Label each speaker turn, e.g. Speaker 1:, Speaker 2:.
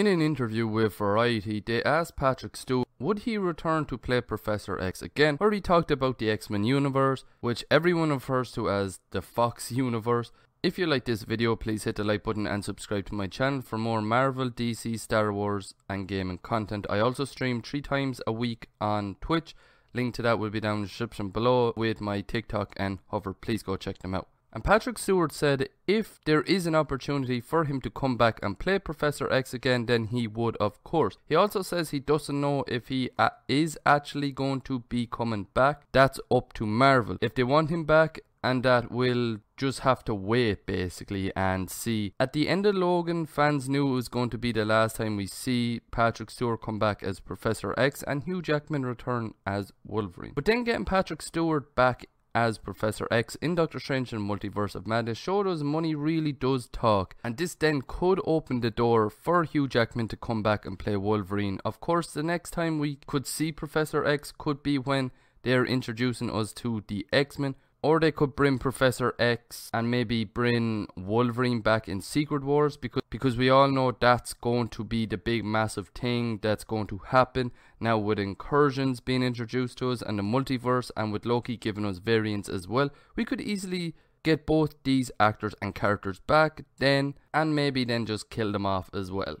Speaker 1: In an interview with Variety, they asked Patrick Stewart would he return to play Professor X again, where he talked about the X-Men universe, which everyone refers to as the Fox universe. If you like this video, please hit the like button and subscribe to my channel for more Marvel, DC, Star Wars and gaming content. I also stream three times a week on Twitch. Link to that will be down in the description below with my TikTok and hover. Please go check them out. And Patrick Stewart said if there is an opportunity for him to come back and play Professor X again, then he would, of course. He also says he doesn't know if he uh, is actually going to be coming back. That's up to Marvel. If they want him back, and that we'll just have to wait basically and see. At the end of Logan, fans knew it was going to be the last time we see Patrick Stewart come back as Professor X and Hugh Jackman return as Wolverine. But then getting Patrick Stewart back as Professor X in Doctor Strange and Multiverse of Madness showed us money really does talk, and this then could open the door for Hugh Jackman to come back and play Wolverine. Of course, the next time we could see Professor X could be when they're introducing us to the X-Men, or they could bring Professor X and maybe bring Wolverine back in Secret Wars because because we all know that's going to be the big massive thing that's going to happen now with incursions being introduced to us and the multiverse and with Loki giving us variants as well. We could easily get both these actors and characters back then and maybe then just kill them off as well.